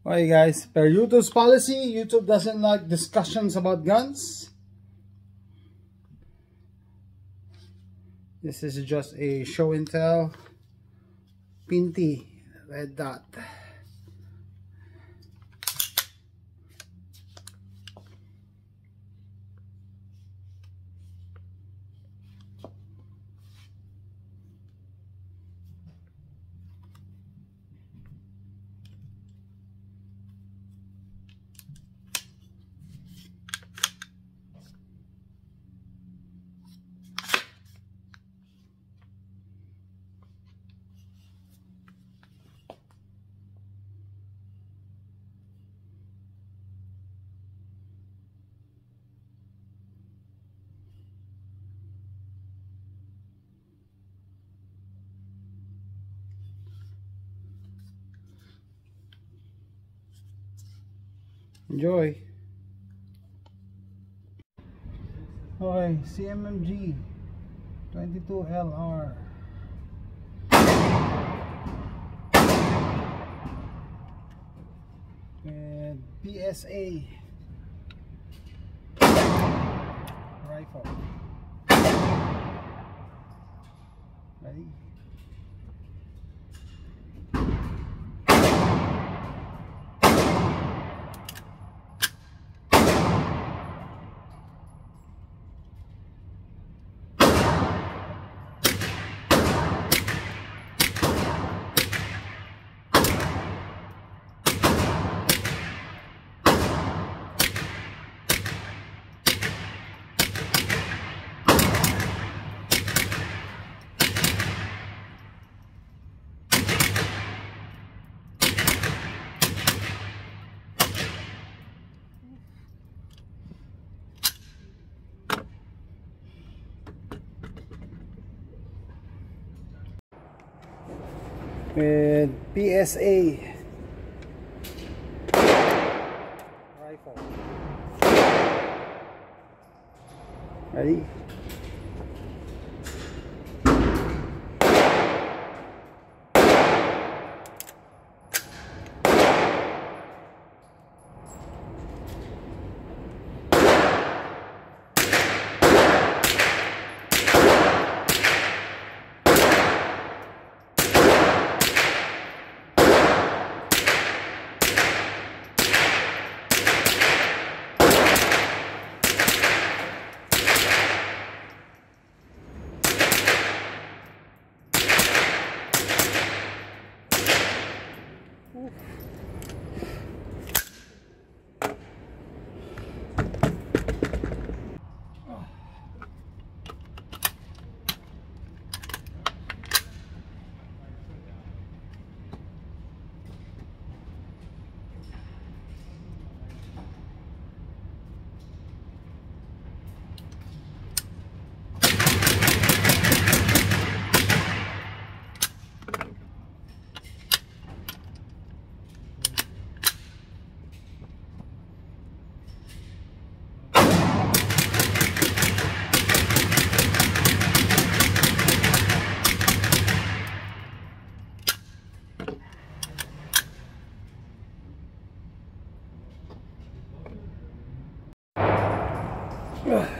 Okay guys, per YouTube's policy, YouTube doesn't like discussions about guns. This is just a show and tell Pinty red dot. Enjoy. Okay, CMMG 22LR. And PSA rifle. Ready? With PSA rifle. Ready? Ugh.